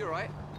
You're right.